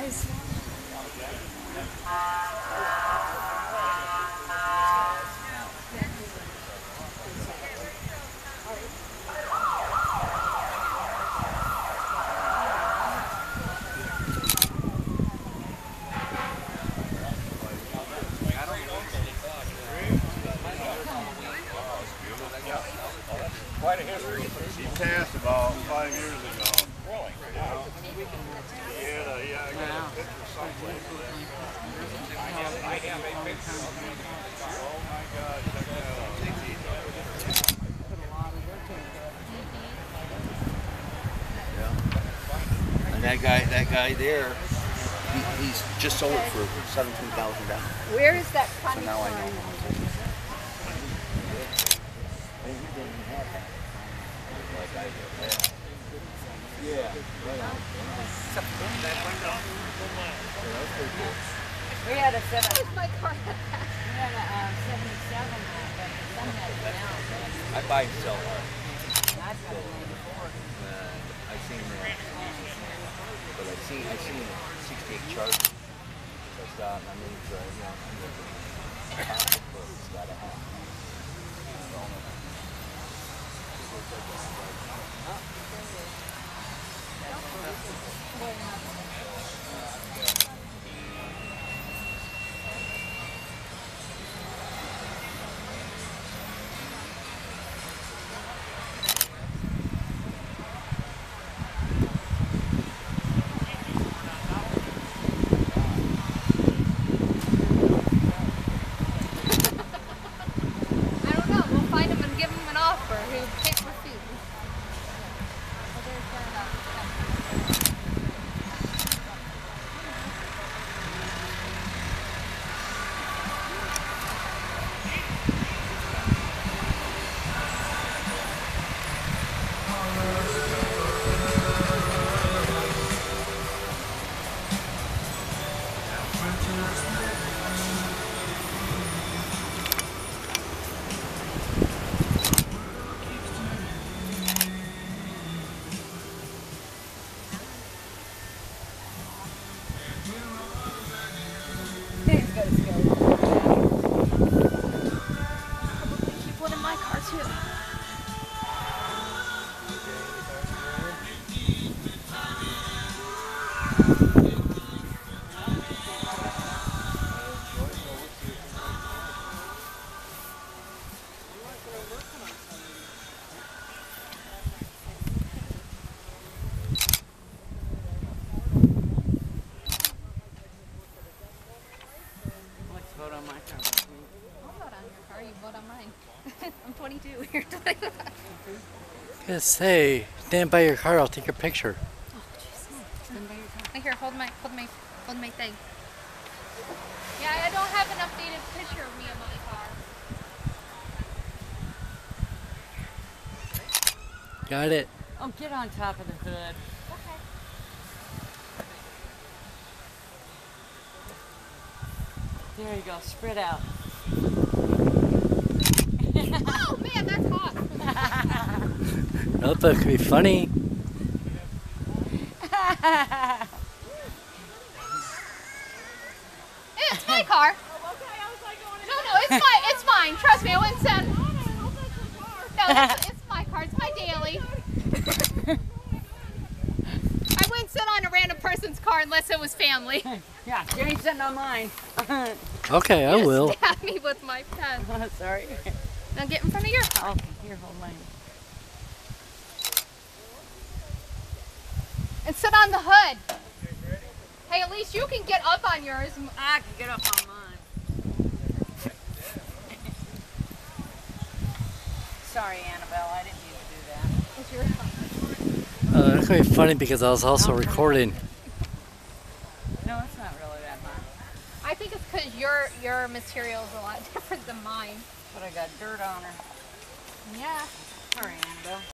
guys. Quite a history. He passed about five years ago. Really? Yeah, yeah, I got a picture someplace. I have, I have a picture. Oh my God, check that out. And that guy, that guy there, he, he's just sold it for seventeen thousand dollars. Where is that So funny now I know. Sign? We had a seven. Where's my car? We had a uh, seventy-seven, but some had it now. I buy and sell art. I've got a ninety-four. And I seen that, but I seen, I seen a sixty-eight chart. I stopped, I mean, uh, you know, I'm. Your car. You vote mine. I'm 22. You're 25. Just say, stand by your car, I'll take a picture. Oh, stand by your car. Here, hold my, hold my, hold my thing. Yeah, I don't have an updated picture of me in my car. Got it. Oh, get on top of the hood. Okay. There you go. Spread out. Oh man, that's hot. No, but it could be funny. It's my car. No, no, it's my, it's mine. Trust me, I wouldn't send. No, it's, it's my car. It's my daily. I wouldn't sit on a random person's car unless it was family. yeah, you ain't sitting on mine. Okay, I will. Stab me with my pen. Sorry. Now get in front of your car. Okay, here, hold mine. And sit on the hood. Hey, at least you can get up on yours. I can get up on mine. Sorry, Annabelle. I didn't mean to do that. It's your phone. Uh, that could be funny because I was also recording. No, it's not really that much. I think it's because your your material is a lot different than mine. But I got dirt on her. Yeah. Sorry, Annabelle.